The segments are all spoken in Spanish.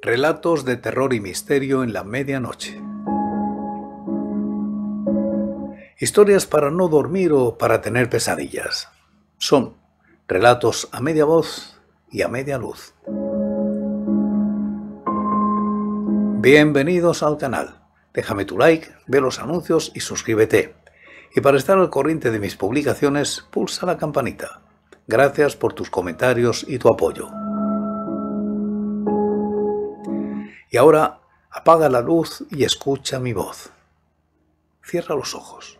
Relatos de terror y misterio en la medianoche. Historias para no dormir o para tener pesadillas. Son relatos a media voz y a media luz. Bienvenidos al canal. Déjame tu like, ve los anuncios y suscríbete. Y para estar al corriente de mis publicaciones, pulsa la campanita. Gracias por tus comentarios y tu apoyo. Y ahora apaga la luz y escucha mi voz. Cierra los ojos.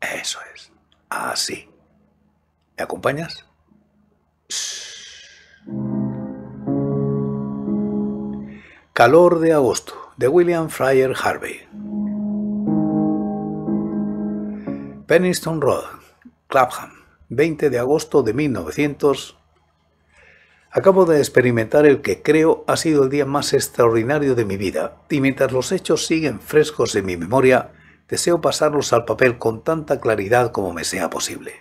Eso es. Así. ¿Me acompañas? Calor de agosto, de William Fryer Harvey. Penniston Road, Clapham, 20 de agosto de 1900. Acabo de experimentar el que creo ha sido el día más extraordinario de mi vida, y mientras los hechos siguen frescos en mi memoria, deseo pasarlos al papel con tanta claridad como me sea posible.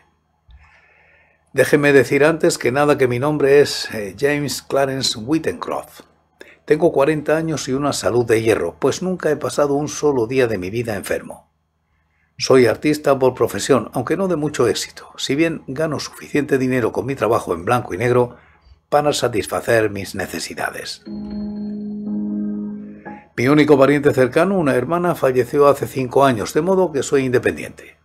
Déjeme decir antes que nada que mi nombre es eh, James Clarence Whittencroft. Tengo 40 años y una salud de hierro, pues nunca he pasado un solo día de mi vida enfermo. Soy artista por profesión, aunque no de mucho éxito, si bien gano suficiente dinero con mi trabajo en blanco y negro para satisfacer mis necesidades. Mi único pariente cercano, una hermana, falleció hace cinco años, de modo que soy independiente.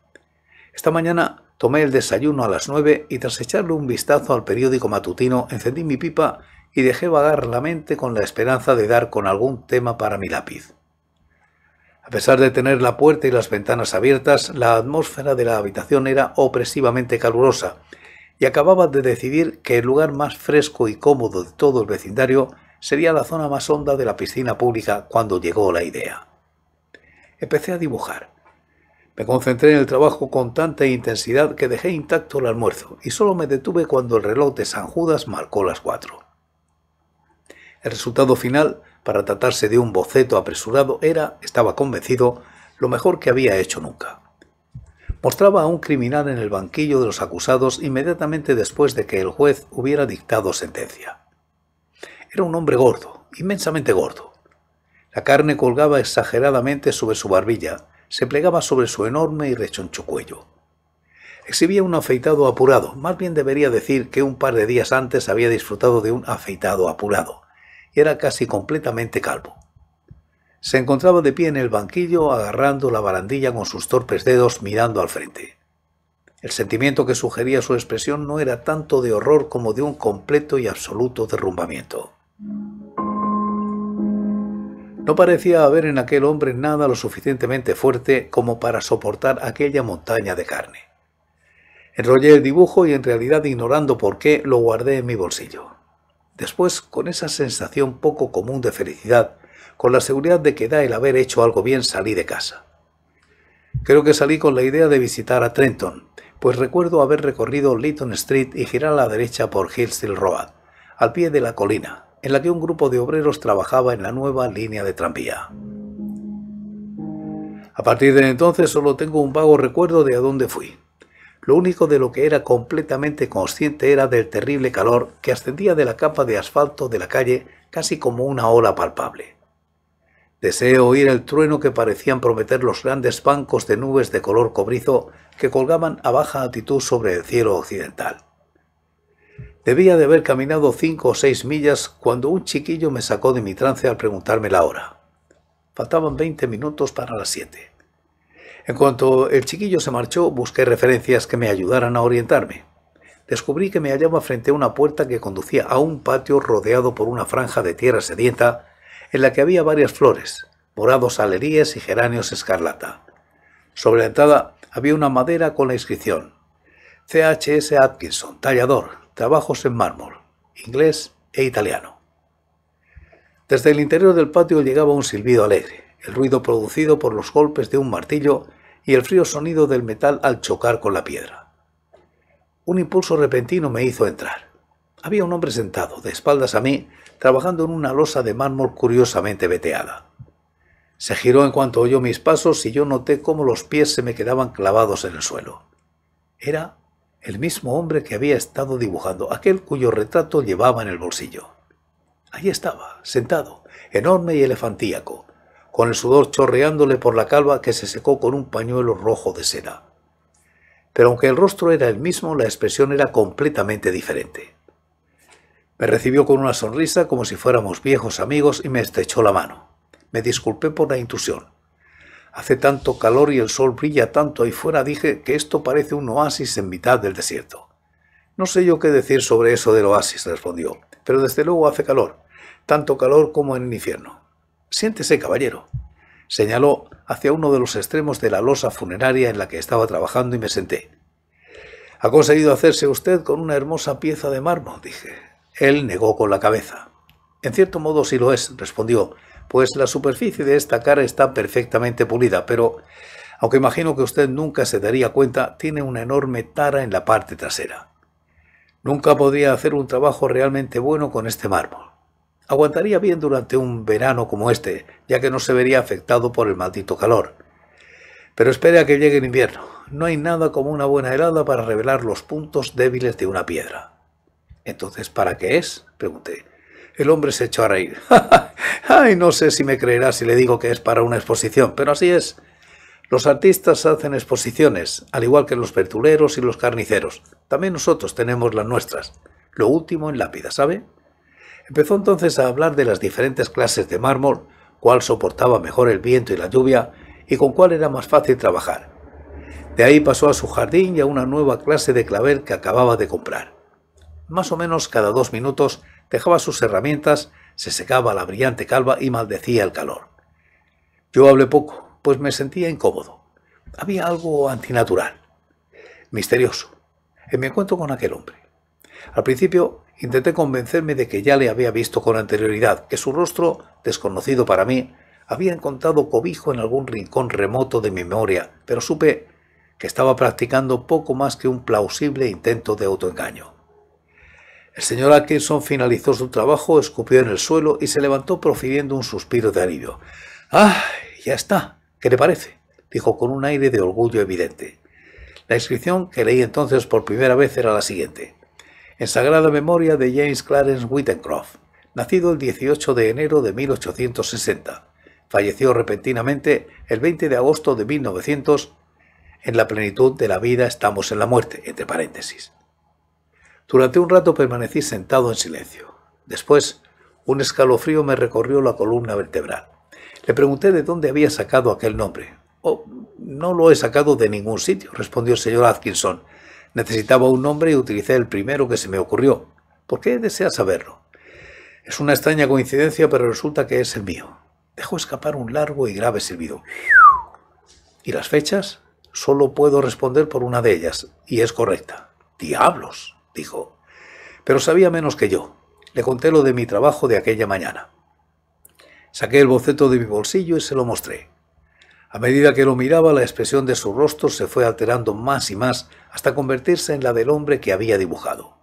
Esta mañana tomé el desayuno a las nueve y tras echarle un vistazo al periódico matutino encendí mi pipa y dejé vagar la mente con la esperanza de dar con algún tema para mi lápiz. A pesar de tener la puerta y las ventanas abiertas, la atmósfera de la habitación era opresivamente calurosa y acababa de decidir que el lugar más fresco y cómodo de todo el vecindario sería la zona más honda de la piscina pública cuando llegó la idea. Empecé a dibujar. Me concentré en el trabajo con tanta intensidad que dejé intacto el almuerzo y solo me detuve cuando el reloj de San Judas marcó las cuatro. El resultado final, para tratarse de un boceto apresurado, era, estaba convencido, lo mejor que había hecho nunca mostraba a un criminal en el banquillo de los acusados inmediatamente después de que el juez hubiera dictado sentencia. Era un hombre gordo, inmensamente gordo. La carne colgaba exageradamente sobre su barbilla, se plegaba sobre su enorme y rechoncho cuello. Exhibía un afeitado apurado, más bien debería decir que un par de días antes había disfrutado de un afeitado apurado, y era casi completamente calvo. Se encontraba de pie en el banquillo agarrando la barandilla con sus torpes dedos mirando al frente. El sentimiento que sugería su expresión no era tanto de horror como de un completo y absoluto derrumbamiento. No parecía haber en aquel hombre nada lo suficientemente fuerte como para soportar aquella montaña de carne. Enrollé el dibujo y en realidad ignorando por qué lo guardé en mi bolsillo. Después, con esa sensación poco común de felicidad, con la seguridad de que da el haber hecho algo bien salí de casa. Creo que salí con la idea de visitar a Trenton, pues recuerdo haber recorrido Leighton Street y girar a la derecha por Hillsdale Road, al pie de la colina, en la que un grupo de obreros trabajaba en la nueva línea de tranvía. A partir de entonces solo tengo un vago recuerdo de a dónde fui. Lo único de lo que era completamente consciente era del terrible calor que ascendía de la capa de asfalto de la calle casi como una ola palpable. Deseé oír el trueno que parecían prometer los grandes bancos de nubes de color cobrizo que colgaban a baja altitud sobre el cielo occidental. Debía de haber caminado cinco o seis millas cuando un chiquillo me sacó de mi trance al preguntarme la hora. Faltaban veinte minutos para las siete. En cuanto el chiquillo se marchó, busqué referencias que me ayudaran a orientarme. Descubrí que me hallaba frente a una puerta que conducía a un patio rodeado por una franja de tierra sedienta en la que había varias flores, morados aleríes y geranios escarlata. Sobre la entrada había una madera con la inscripción CHS Atkinson, tallador, trabajos en mármol, inglés e italiano. Desde el interior del patio llegaba un silbido alegre, el ruido producido por los golpes de un martillo y el frío sonido del metal al chocar con la piedra. Un impulso repentino me hizo entrar. Había un hombre sentado, de espaldas a mí, trabajando en una losa de mármol curiosamente veteada. Se giró en cuanto oyó mis pasos y yo noté cómo los pies se me quedaban clavados en el suelo. Era el mismo hombre que había estado dibujando, aquel cuyo retrato llevaba en el bolsillo. Allí estaba, sentado, enorme y elefantíaco, con el sudor chorreándole por la calva que se secó con un pañuelo rojo de seda. Pero aunque el rostro era el mismo, la expresión era completamente diferente. Me recibió con una sonrisa como si fuéramos viejos amigos y me estrechó la mano. Me disculpé por la intrusión. Hace tanto calor y el sol brilla tanto ahí fuera, dije que esto parece un oasis en mitad del desierto. No sé yo qué decir sobre eso del oasis, respondió, pero desde luego hace calor, tanto calor como en el infierno. Siéntese, caballero. Señaló hacia uno de los extremos de la losa funeraria en la que estaba trabajando y me senté. Ha conseguido hacerse usted con una hermosa pieza de mármol, dije. Él negó con la cabeza. En cierto modo sí lo es, respondió, pues la superficie de esta cara está perfectamente pulida, pero, aunque imagino que usted nunca se daría cuenta, tiene una enorme tara en la parte trasera. Nunca podría hacer un trabajo realmente bueno con este mármol. Aguantaría bien durante un verano como este, ya que no se vería afectado por el maldito calor. Pero espere a que llegue el invierno. No hay nada como una buena helada para revelar los puntos débiles de una piedra. Entonces, ¿para qué es? pregunté. El hombre se echó a reír. Ay, no sé si me creerá si le digo que es para una exposición, pero así es. Los artistas hacen exposiciones, al igual que los verduleros y los carniceros. También nosotros tenemos las nuestras. Lo último en lápida, ¿sabe? Empezó entonces a hablar de las diferentes clases de mármol, cuál soportaba mejor el viento y la lluvia y con cuál era más fácil trabajar. De ahí pasó a su jardín y a una nueva clase de clavel que acababa de comprar. Más o menos cada dos minutos dejaba sus herramientas, se secaba la brillante calva y maldecía el calor. Yo hablé poco, pues me sentía incómodo. Había algo antinatural, misterioso, en mi encuentro con aquel hombre. Al principio intenté convencerme de que ya le había visto con anterioridad, que su rostro, desconocido para mí, había encontrado cobijo en algún rincón remoto de mi memoria, pero supe que estaba practicando poco más que un plausible intento de autoengaño. El señor Atkinson finalizó su trabajo, escupió en el suelo y se levantó profiriendo un suspiro de alivio. ¡Ah! Ya está. ¿Qué le parece? dijo con un aire de orgullo evidente. La inscripción que leí entonces por primera vez era la siguiente. En sagrada memoria de James Clarence Whittencroft, nacido el 18 de enero de 1860. Falleció repentinamente el 20 de agosto de 1900. En la plenitud de la vida estamos en la muerte, entre paréntesis. Durante un rato permanecí sentado en silencio. Después, un escalofrío me recorrió la columna vertebral. Le pregunté de dónde había sacado aquel nombre. Oh, no lo he sacado de ningún sitio, respondió el señor Atkinson. Necesitaba un nombre y utilicé el primero que se me ocurrió. ¿Por qué desea saberlo? Es una extraña coincidencia, pero resulta que es el mío. Dejó escapar un largo y grave silbido. ¿Y las fechas? Solo puedo responder por una de ellas, y es correcta. ¡Diablos! Dijo. Pero sabía menos que yo. Le conté lo de mi trabajo de aquella mañana. Saqué el boceto de mi bolsillo y se lo mostré. A medida que lo miraba, la expresión de su rostro se fue alterando más y más hasta convertirse en la del hombre que había dibujado.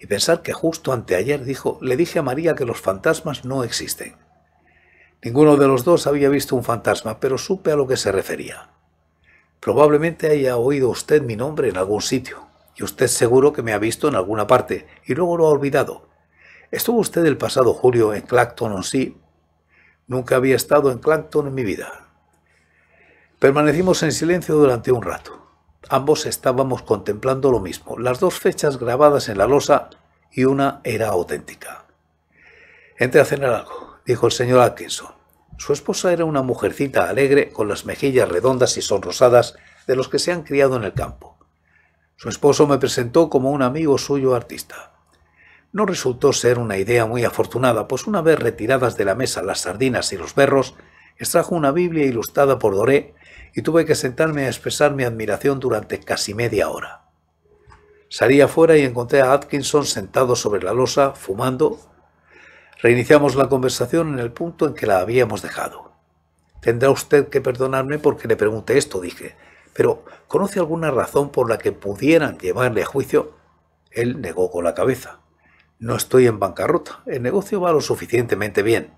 Y pensar que justo anteayer dijo, le dije a María que los fantasmas no existen. Ninguno de los dos había visto un fantasma, pero supe a lo que se refería. Probablemente haya oído usted mi nombre en algún sitio y usted seguro que me ha visto en alguna parte y luego lo ha olvidado. ¿Estuvo usted el pasado julio en Clacton on Sea? Nunca había estado en Clacton en mi vida. Permanecimos en silencio durante un rato. Ambos estábamos contemplando lo mismo, las dos fechas grabadas en la losa y una era auténtica. Entre a cenar algo, dijo el señor Atkinson. Su esposa era una mujercita alegre con las mejillas redondas y sonrosadas de los que se han criado en el campo. Su esposo me presentó como un amigo suyo artista. No resultó ser una idea muy afortunada, pues una vez retiradas de la mesa las sardinas y los perros, extrajo una Biblia ilustrada por Doré y tuve que sentarme a expresar mi admiración durante casi media hora. Salí afuera y encontré a Atkinson sentado sobre la losa, fumando. Reiniciamos la conversación en el punto en que la habíamos dejado. Tendrá usted que perdonarme porque le pregunté esto, dije, pero ¿conoce alguna razón por la que pudieran llevarle a juicio? Él negó con la cabeza. No estoy en bancarrota. El negocio va lo suficientemente bien.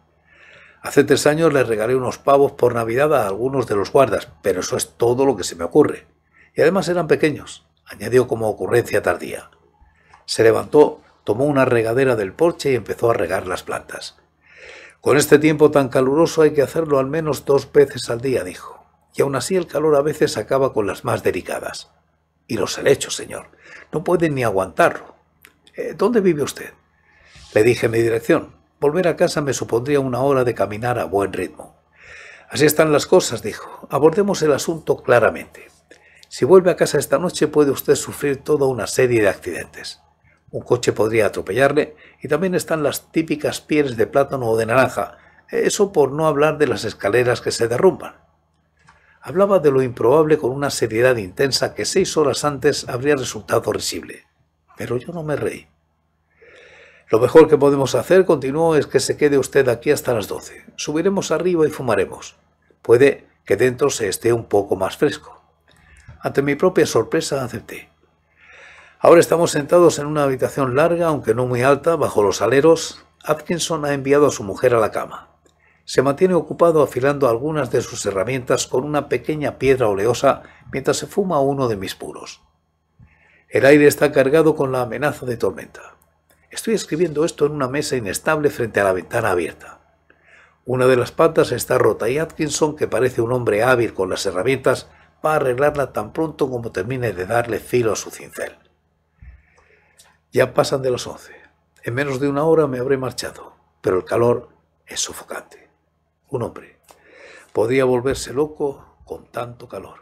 Hace tres años le regalé unos pavos por Navidad a algunos de los guardas, pero eso es todo lo que se me ocurre. Y además eran pequeños, añadió como ocurrencia tardía. Se levantó tomó una regadera del porche y empezó a regar las plantas. Con este tiempo tan caluroso hay que hacerlo al menos dos veces al día, dijo, y aún así el calor a veces acaba con las más delicadas. Y los helechos, señor, no pueden ni aguantarlo. Eh, ¿Dónde vive usted? Le dije mi dirección. Volver a casa me supondría una hora de caminar a buen ritmo. Así están las cosas, dijo. Abordemos el asunto claramente. Si vuelve a casa esta noche puede usted sufrir toda una serie de accidentes. Un coche podría atropellarle y también están las típicas pieles de plátano o de naranja, eso por no hablar de las escaleras que se derrumban. Hablaba de lo improbable con una seriedad intensa que seis horas antes habría resultado risible. Pero yo no me reí. Lo mejor que podemos hacer, continuó, es que se quede usted aquí hasta las doce. Subiremos arriba y fumaremos. Puede que dentro se esté un poco más fresco. Ante mi propia sorpresa acepté. Ahora estamos sentados en una habitación larga, aunque no muy alta, bajo los aleros. Atkinson ha enviado a su mujer a la cama. Se mantiene ocupado afilando algunas de sus herramientas con una pequeña piedra oleosa mientras se fuma uno de mis puros. El aire está cargado con la amenaza de tormenta. Estoy escribiendo esto en una mesa inestable frente a la ventana abierta. Una de las patas está rota y Atkinson, que parece un hombre hábil con las herramientas, va a arreglarla tan pronto como termine de darle filo a su cincel. Ya pasan de las once. En menos de una hora me habré marchado, pero el calor es sofocante. Un hombre podría volverse loco con tanto calor.